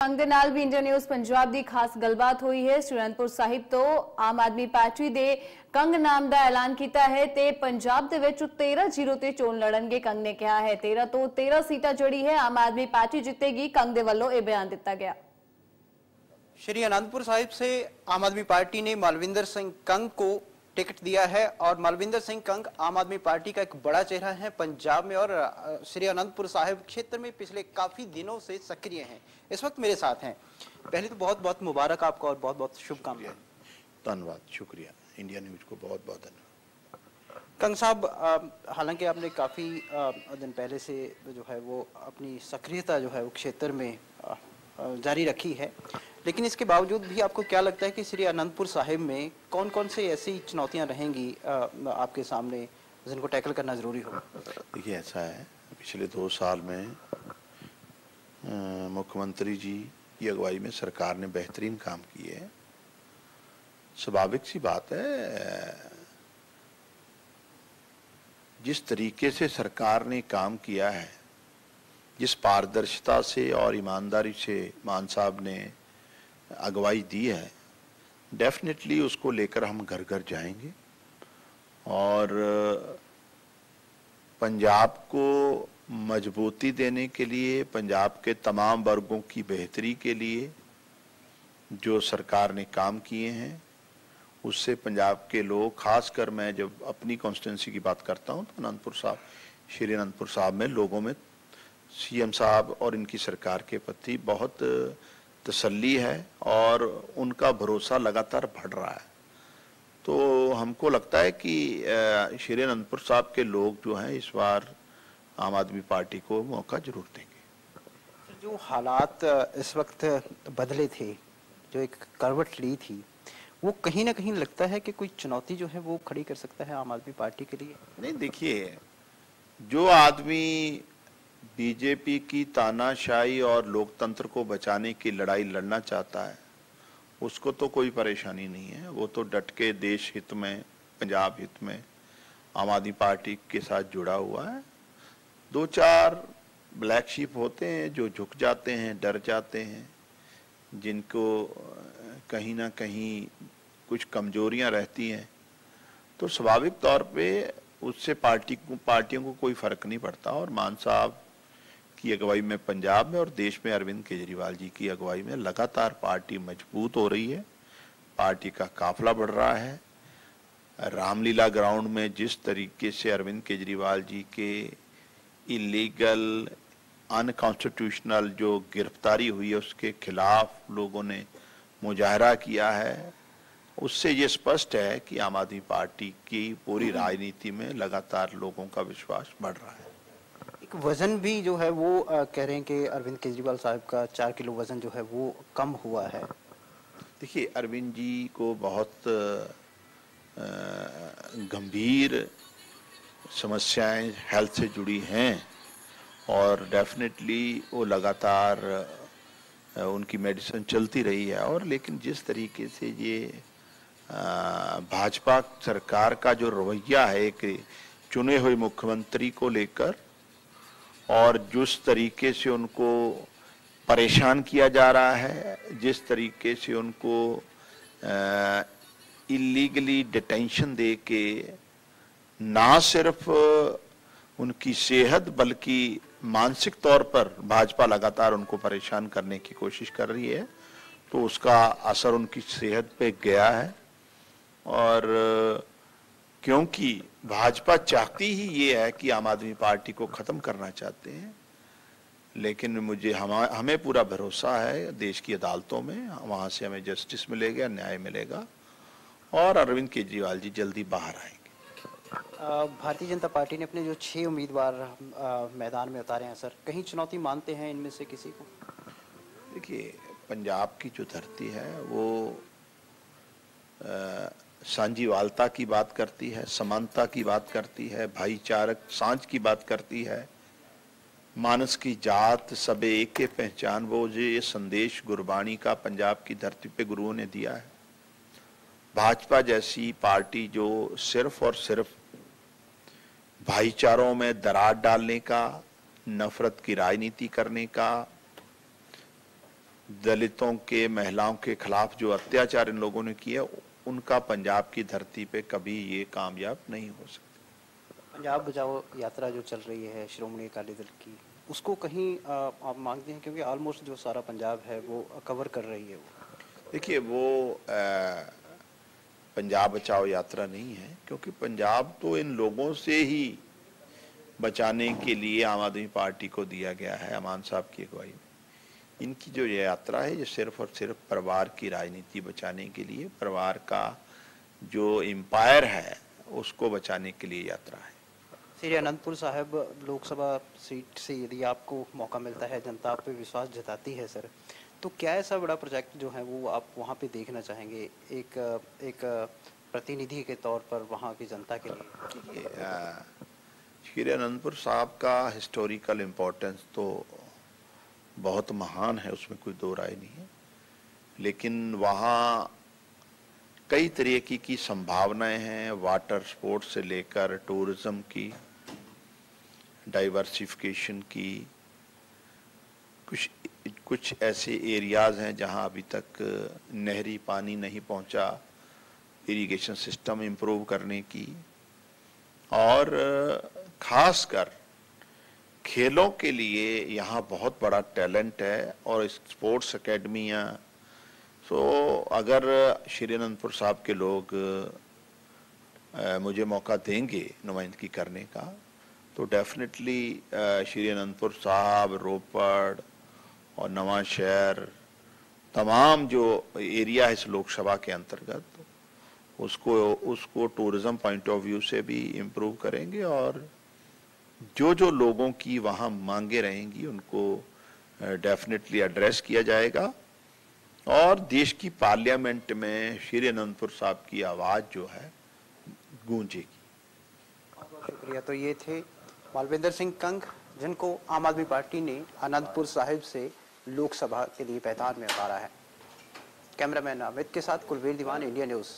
ਕੰਗ ਦੇ ਨਾਲ ਵੀ ਇੰਡੀਆ ਨਿਊਜ਼ ਪੰਜਾਬ ਦੀ ਖਾਸ ਗੱਲਬਾਤ ਹੋਈ ਹੈ ਸੁਰਨਪੁਰ ਸਾਹਿਬ ਤੋਂ ਆਮ ਆਦਮੀ ਪਾਰਟੀ ਦੇ ਕੰਗ ਨਾਮ ਦਾ ਐਲਾਨ ਕੀਤਾ ਹੈ ਤੇ ਪੰਜਾਬ ਦੇ ਵਿੱਚ ਉਹ 13 ਜ਼ੀਰੋ ਤੇ ਚੋਣ ਲੜਨਗੇ ਕੰਗ ਨੇ ਕਿਹਾ ਹੈ 13 ਤੋਂ 13 ਸੀਟਾਂ ਜਿਹੜੀ ਹੈ ਆਮ ਆਦਮੀ ਪਾਰਟੀ ਜਿੱਤੇਗੀ ਕੰਗ ਦੇ ਵੱਲੋਂ ਇਹ ਬਿਆਨ ਦਿੱਤਾ ਗਿਆ श्री अनंतपुर साहिब से आम आदमी पार्टी ने मालविंदर सिंह कंग को टिकट दिया है और मालविंदर सिंह कंग आम आदमी पार्टी का एक बड़ा चेहरा है पंजाब में और श्री अनंतपुर साहिब क्षेत्र में पिछले काफ़ी दिनों से सक्रिय हैं। इस वक्त मेरे साथ हैं। पहले तो बहुत बहुत मुबारक आपको और बहुत बहुत शुभकामनाएँ धन्यवाद। शुक्रिया। इंडिया न्यूज़ को बहुत बहुत धन्यवाद। कंग साहब हालाँकि आपने काफ़ी दिन पहले से जो है वो अपनी सक्रियता जो है वो क्षेत्र में जारी रखी है। लेकिन इसके बावजूद भी आपको क्या लगता है कि श्री अनंतपुर साहिब में कौन कौन से ऐसी चुनौतियाँ रहेंगी आपके सामने जिनको टैकल करना ज़रूरी होगा देखिए, ऐसा है, पिछले दो साल में मुख्यमंत्री जी की अगुवाई में सरकार ने बेहतरीन काम किए हैं। स्वाभाविक सी बात है, जिस तरीके से सरकार ने काम किया है, जिस पारदर्शिता से और ईमानदारी से मान साहब ने अगुवाई दी है डेफिनेटली उसको लेकर हम घर घर जाएँगे। और, पंजाब को मजबूती देने के लिए, पंजाब के तमाम वर्गों की बेहतरी के लिए जो सरकार ने काम किए हैं, उससे पंजाब के लोग, खासकर मैं जब अपनी कॉन्स्टिट्यूंसी की बात करता हूँ तो अनंतपुर साहब, श्री अनंतपुर साहब में लोगों में सीएम साहब और इनकी सरकार के प्रति बहुत तसल्ली है और उनका भरोसा लगातार बढ़ रहा है। तो हमको लगता है कि श्री अनंतपुर साहब के लोग जो हैं इस बार आम आदमी पार्टी को मौका ज़रूर देंगे। जो हालात इस वक्त बदले थे जो एक करवट ली थी वो कहीं ना कहीं लगता है कि कोई चुनौती जो है वो खड़ी कर सकता है आम आदमी पार्टी के लिए? नहीं देखिए जो आदमी बीजेपी की तानाशाही और लोकतंत्र को बचाने की लड़ाई लड़ना चाहता है। उसको तो कोई परेशानी नहीं है। वो तो डट के देश हित में, पंजाब हित में, आम आदमी पार्टी के साथ जुड़ा हुआ है। दो चार ब्लैक शीप होते हैं जो झुक जाते हैं, डर जाते हैं, जिनको कहीं ना कहीं कुछ कमजोरियाँ रहती हैं। तो स्वाभाविक तौर पे उससे पार्टी पार्टियों को कोई फ़र्क नहीं पड़ता और मान साहब की अगुवाई में पंजाब में और देश में अरविंद केजरीवाल जी की अगुवाई में लगातार पार्टी मज़बूत हो रही है पार्टी का काफिला बढ़ रहा है। रामलीला ग्राउंड में जिस तरीके से अरविंद केजरीवाल जी के इलीगल अनकॉन्स्टिट्यूशनल जो गिरफ्तारी हुई है उसके खिलाफ लोगों ने मुजाहरा किया है उससे ये स्पष्ट है कि आम आदमी पार्टी की पूरी राजनीति में लगातार लोगों का विश्वास बढ़ रहा है। वज़न भी जो है वो अ, कह रहे हैं कि अरविंद केजरीवाल साहब का चार किलो वज़न जो है वो कम हुआ है। देखिए अरविंद जी को बहुत गंभीर समस्याएँ हेल्थ से जुड़ी हैं और डेफिनेटली वो लगातार उनकी मेडिसिन चलती रही है और लेकिन जिस तरीके से ये भाजपा सरकार का जो रवैया है एक चुने हुए मुख्यमंत्री को लेकर और जिस तरीके से उनको परेशान किया जा रहा है, जिस तरीके से उनको इलीगली डिटेंशन दे के ना सिर्फ़ उनकी सेहत बल्कि मानसिक तौर पर भाजपा लगातार उनको परेशान करने की कोशिश कर रही है तो उसका असर उनकी सेहत पे गया है। और क्योंकि भाजपा चाहती ही ये है कि आम आदमी पार्टी को खत्म करना चाहते हैं लेकिन मुझे हम हमें पूरा भरोसा है देश की अदालतों में वहाँ से हमें जस्टिस मिलेगा न्याय मिलेगा और अरविंद केजरीवाल जी जल्दी बाहर आएँगे। भारतीय जनता पार्टी ने अपने जो छह उम्मीदवार मैदान में उतारे हैं सर कहीं चुनौती मानते हैं इनमें से किसी को? देखिए पंजाब की जो धरती है वो अ, सांझीवालता की बात करती है, समानता की बात करती है, भाईचारक साँझ की बात करती है। मानस की जात सब एक के पहचान वो जो, ये संदेश गुरबाणी का पंजाब की धरती पे गुरुओं ने दिया है। भाजपा जैसी पार्टी जो सिर्फ़ और सिर्फ़ भाईचारों में दरार डालने का, नफरत की राजनीति करने का, दलितों के, महिलाओं के खिलाफ जो अत्याचार इन लोगों ने किया उनका पंजाब की धरती पे कभी ये कामयाब नहीं हो सकता। पंजाब बचाओ यात्रा जो चल रही है श्रोमणी अकाली दल की उसको कहीं आप मांगते हैं? क्योंकि ऑलमोस्ट जो सारा पंजाब है वो कवर कर रही है वो। देखिए वो आ, पंजाब बचाओ यात्रा नहीं है क्योंकि पंजाब तो इन लोगों से ही बचाने के लिए आम आदमी पार्टी को दिया गया है अमान साहब की अगुवाई में। इनकी जो ये यात्रा है ये सिर्फ़ और सिर्फ़ परिवार की राजनीति बचाने के लिए परिवार का जो एम्पायर है उसको बचाने के लिए यात्रा है। श्री अनंतपुर साहब लोकसभा सीट से यदि आपको मौका मिलता है जनता आप पे विश्वास जताती है सर तो क्या ऐसा बड़ा प्रोजेक्ट जो है वो आप वहाँ पे देखना चाहेंगे? एक एक प्रतिनिधि के तौर पर वहाँ की जनता के लिए। श्री अनंतपुर साहब का हिस्टोरिकल इम्पोर्टेंस तो बहुत महान है, उसमें कोई दो राय नहीं है। लेकिन वहाँ कई तरीके की संभावनाएँ हैं वाटर स्पोर्ट्स से लेकर टूरिज़्म की डाइवर्सिफिकेशन की। कुछ कुछ ऐसे एरियाज़ हैं जहाँ अभी तक नहरी पानी नहीं पहुँचा इरिगेशन सिस्टम इम्प्रूव करने की। और खासकर खेलों के लिए यहाँ बहुत बड़ा टैलेंट है और स्पोर्ट्स अकेडमियाँ सो अगर श्री अनंतपुर साहब के लोग आ, मुझे मौका देंगे नुमाइंदगी करने का तो डेफिनेटली श्री अनंतपुर साहब रोपड़ और नवा शहर तमाम जो एरिया है इस लोकसभा के अंतर्गत उसको उसको टूरिज़्म पॉइंट ऑफ़ व्यू से भी इम्प्रूव करेंगे और जो जो लोगों की वहाँ मांगे रहेंगी, उनको डेफिनेटली एड्रेस किया जाएगा। और देश की पार्लियामेंट में श्री अनंतपुर साहब की आवाज़ जो है, गूंजेगी। शुक्रिया। तो ये थे मालविंदर सिंह कंग, जिनको आम आदमी पार्टी ने अनंतपुर साहिब से लोकसभा के लिए मैदान में उतारा है। कैमरामैन अमित के साथ कुलवीर दीवान, इंडिया न्यूज़।